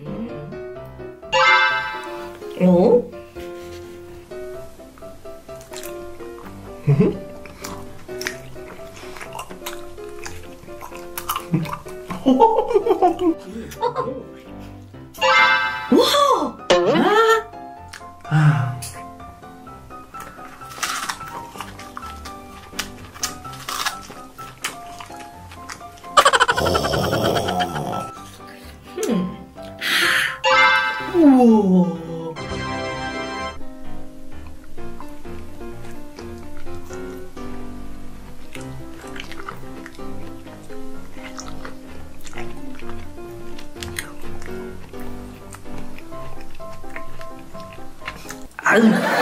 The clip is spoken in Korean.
어? 우와. 아유.